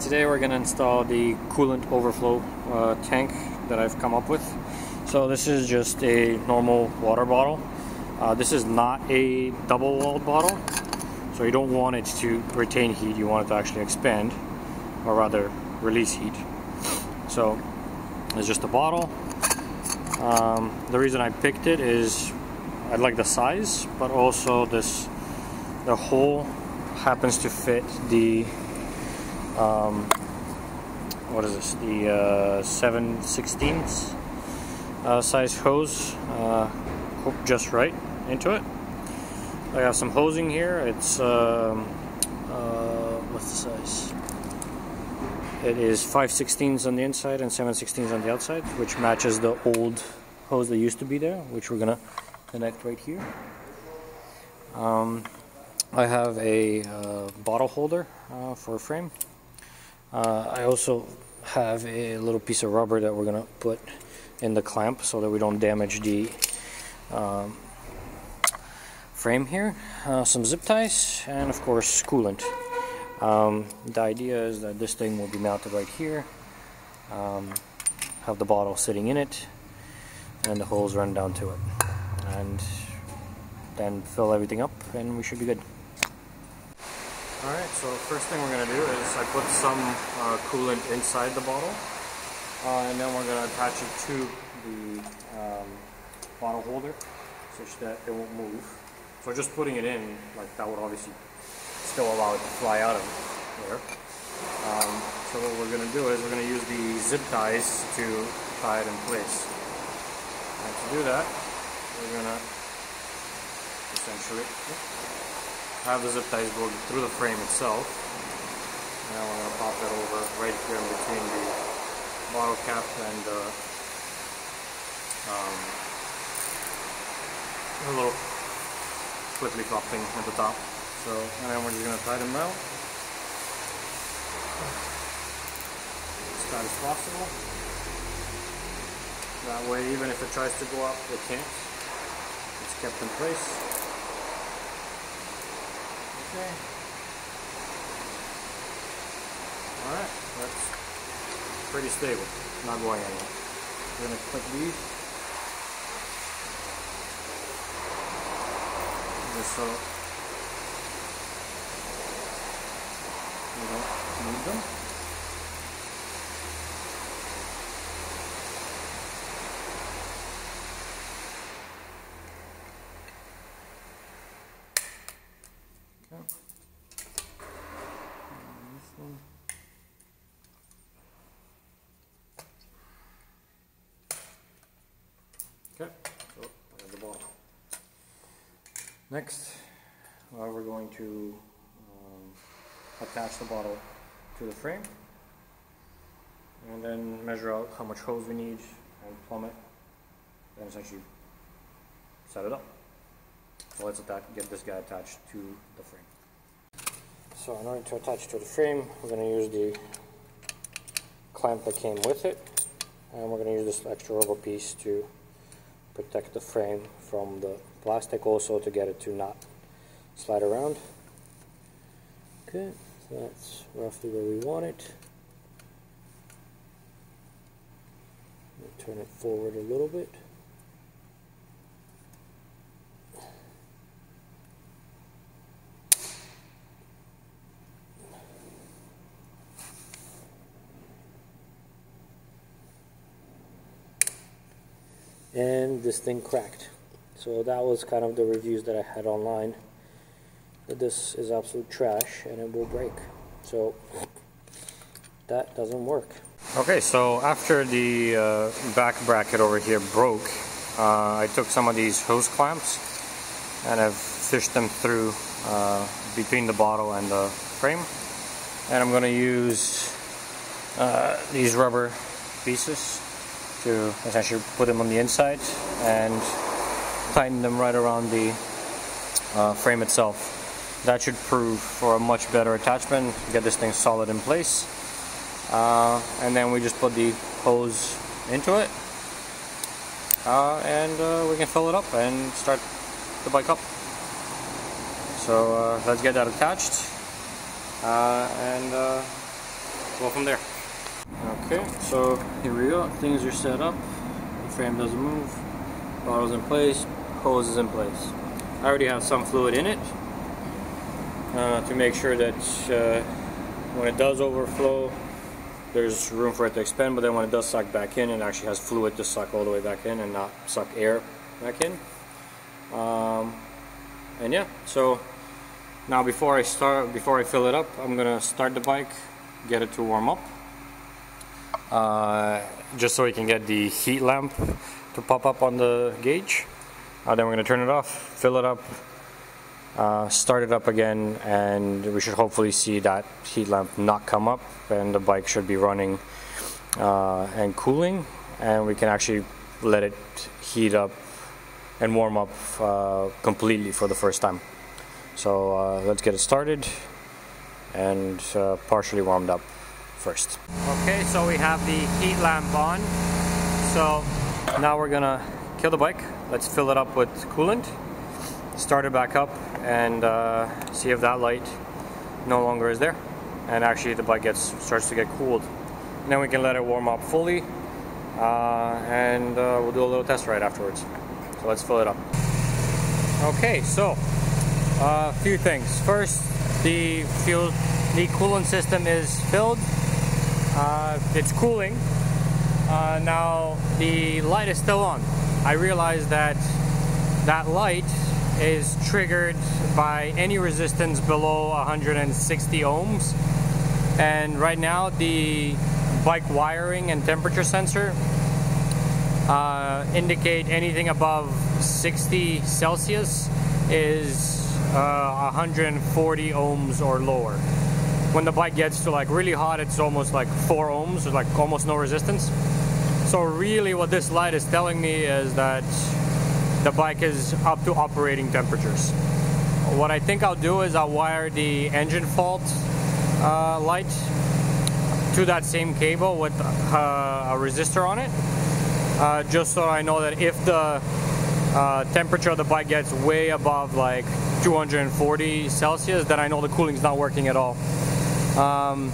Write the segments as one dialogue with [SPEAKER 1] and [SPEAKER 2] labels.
[SPEAKER 1] Today we're going to install the coolant overflow uh, tank that I've come up with. So this is just a normal water bottle. Uh, this is not a double walled bottle, so you don't want it to retain heat, you want it to actually expand, or rather release heat. So it's just a bottle. Um, the reason I picked it is I like the size, but also this the hole happens to fit the um, what is this? The uh, 7 16ths uh, size hose. Uh, just right into it. I have some hosing here. It's um, uh, what's the size? It is 5 16ths on the inside and 7 16ths on the outside which matches the old hose that used to be there which we're gonna connect right here. Um, I have a uh, bottle holder uh, for a frame uh, I also have a little piece of rubber that we're gonna put in the clamp so that we don't damage the um, frame here. Uh, some zip ties and of course coolant. Um, the idea is that this thing will be mounted right here. Um, have the bottle sitting in it and the holes run down to it. And then fill everything up and we should be good. Alright, so first thing we're going to do is I put some uh, coolant inside the bottle uh, and then we're going to attach it to the um, bottle holder such that it won't move. So just putting it in, like that would obviously still allow it to fly out of there. Um, so what we're going to do is we're going to use the zip ties to tie it in place. And to do that, we're going to essentially have the zip ties go through the frame itself. Now we're going to pop that over right here in between the bottle cap and the um, a little flippy flop thing at the top. So, and then we're just going to tie them now. As tight as possible. That way, even if it tries to go up, it can't. It's kept in place. Okay. Alright, that's pretty stable. Not going anywhere. We're gonna click these. Just so we don't need them. Okay, so I the ball. Next, uh, we're going to um, attach the bottle to the frame and then measure out how much hose we need and plumb it and essentially set it up. So let's get this guy attached to the frame. So in order to attach to the frame, we're going to use the clamp that came with it and we're going to use this extra rubber piece to protect the frame from the plastic also to get it to not slide around. Okay, so that's roughly where we want it. Turn it forward a little bit. and this thing cracked. So that was kind of the reviews that I had online. This is absolute trash and it will break. So that doesn't work. Okay, so after the uh, back bracket over here broke, uh, I took some of these hose clamps and I've fished them through uh, between the bottle and the frame. And I'm going to use uh, these rubber pieces to essentially put them on the inside and tighten them right around the uh, frame itself. That should prove for a much better attachment, get this thing solid in place. Uh, and then we just put the hose into it uh, and uh, we can fill it up and start the bike up. So uh, let's get that attached uh, and go from there. Okay, so here we go. Things are set up. The frame doesn't move. Bottle's in place. Hose is in place. I already have some fluid in it uh, to make sure that uh, when it does overflow, there's room for it to expand, but then when it does suck back in, it actually has fluid to suck all the way back in and not suck air back in. Um, and yeah, so now before I start, before I fill it up, I'm gonna start the bike, get it to warm up, uh, just so we can get the heat lamp to pop up on the gauge. Uh, then we're gonna turn it off, fill it up, uh, start it up again, and we should hopefully see that heat lamp not come up, and the bike should be running uh, and cooling, and we can actually let it heat up and warm up uh, completely for the first time. So uh, let's get it started and uh, partially warmed up first. Okay, so we have the heat lamp on. So now we're gonna kill the bike. Let's fill it up with coolant, start it back up and uh, see if that light no longer is there. And actually the bike gets starts to get cooled. And then we can let it warm up fully uh, and uh, we'll do a little test ride afterwards. So let's fill it up. Okay, so a uh, few things. First, the fuel, the coolant system is filled. Uh, it's cooling. Uh, now the light is still on. I realized that that light is triggered by any resistance below 160 ohms. And right now the bike wiring and temperature sensor uh, indicate anything above 60 Celsius is uh, 140 ohms or lower. When the bike gets to like really hot, it's almost like 4 ohms, like almost no resistance. So really what this light is telling me is that the bike is up to operating temperatures. What I think I'll do is I'll wire the engine fault uh, light to that same cable with uh, a resistor on it uh, just so I know that if the uh, temperature of the bike gets way above like 240 Celsius, then I know the cooling's not working at all. Um,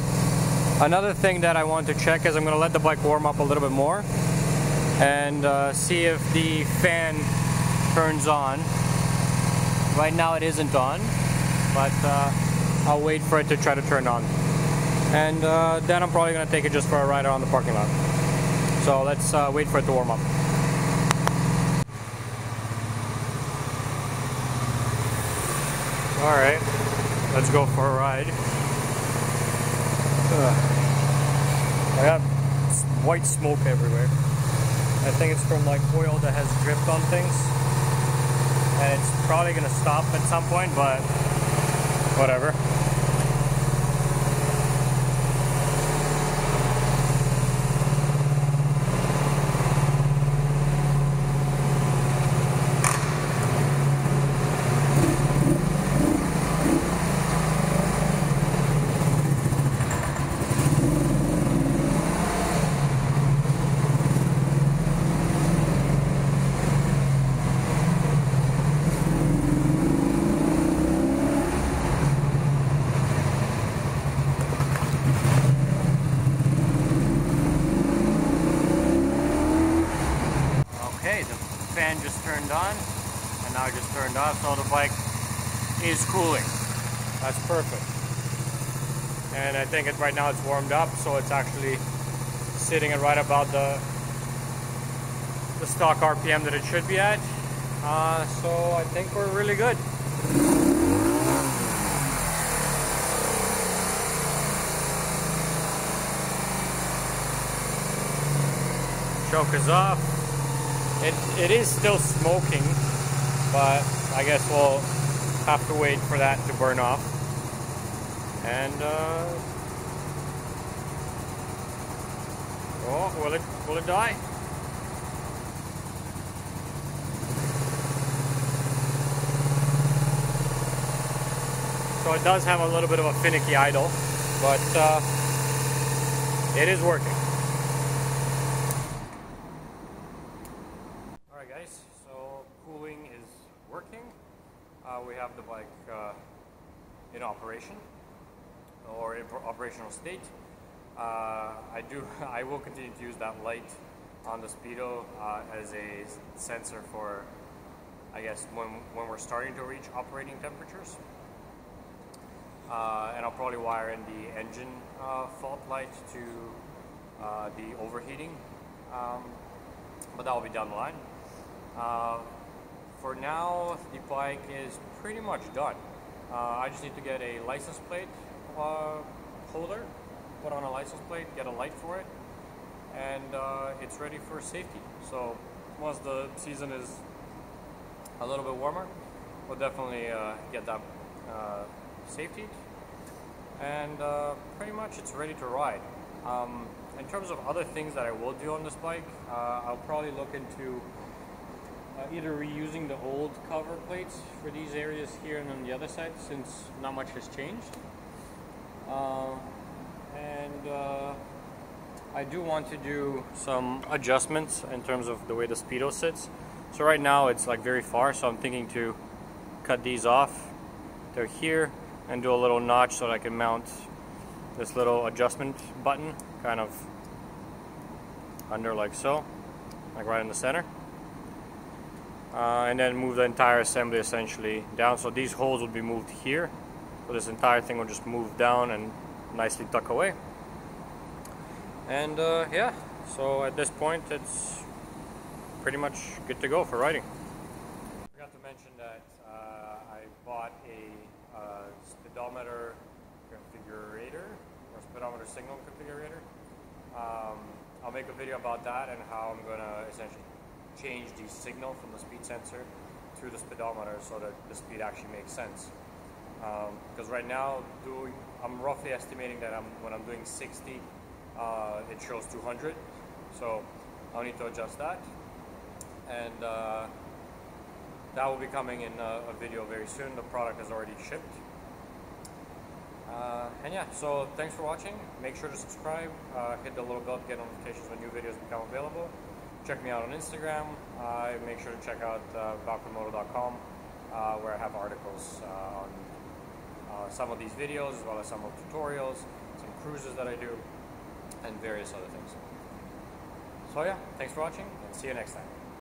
[SPEAKER 1] another thing that I want to check is I'm going to let the bike warm up a little bit more and uh, see if the fan turns on. Right now it isn't on, but uh, I'll wait for it to try to turn on. And uh, then I'm probably going to take it just for a ride around the parking lot. So let's uh, wait for it to warm up. Alright, let's go for a ride. I got white smoke everywhere. I think it's from like oil that has dripped on things. And it's probably gonna stop at some point, but whatever. fan just turned on and now it just turned off so the bike is cooling. That's perfect. And I think it right now it's warmed up so it's actually sitting at right about the the stock RPM that it should be at. Uh, so I think we're really good. Choke is off. It, it is still smoking, but I guess we'll have to wait for that to burn off. And, uh, oh, will it, will it die? So it does have a little bit of a finicky idle, but uh, it is working. Uh, we have the bike uh, in operation. Or in operational state. Uh, I do. I will continue to use that light on the speedo uh, as a sensor for, I guess, when when we're starting to reach operating temperatures. Uh, and I'll probably wire in the engine fault light to the overheating, um, but that will be down the line. For now, the bike is pretty much done. Uh, I just need to get a license plate uh, holder, put on a license plate, get a light for it, and uh, it's ready for safety. So once the season is a little bit warmer, we'll definitely uh, get that uh, safety. And uh, pretty much it's ready to ride. Um, in terms of other things that I will do on this bike, I'll probably look into uh, either reusing the old cover plates for these areas here and on the other side since not much has changed. Uh, and uh, I do want to do some adjustments in terms of the way the speedo sits. So right now it's like very far, so I'm thinking to cut these off. They're here and do a little notch so that I can mount this little adjustment button kind of under like so, like right in the center uh, and then move the entire assembly essentially down. So these holes will be moved here. So this entire thing will just move down and nicely tuck away. And uh, yeah, so at this point it's pretty much good to go for riding. I forgot to mention that uh, I bought a uh, speedometer configurator or speedometer signal configurator. Um, I'll make a video about that and how I'm going to essentially change the signal from the speed sensor through the speedometer so that the speed actually makes sense. Because um, right now, I'm roughly estimating that I'm, when I'm doing 60, uh, it shows 200. So I'll need to adjust that. And uh, that will be coming in a, a, video very soon. The product has already shipped. Uh, and yeah, so thanks for watching. Make sure to subscribe, uh, hit the little bell to get notifications when new videos become available check me out on Instagram. Uh, make sure to check out uh, uh, where I have articles uh, on uh, some of these videos as well as some of tutorials, some cruises that I do, and various other things. So yeah, thanks for watching and see you next time.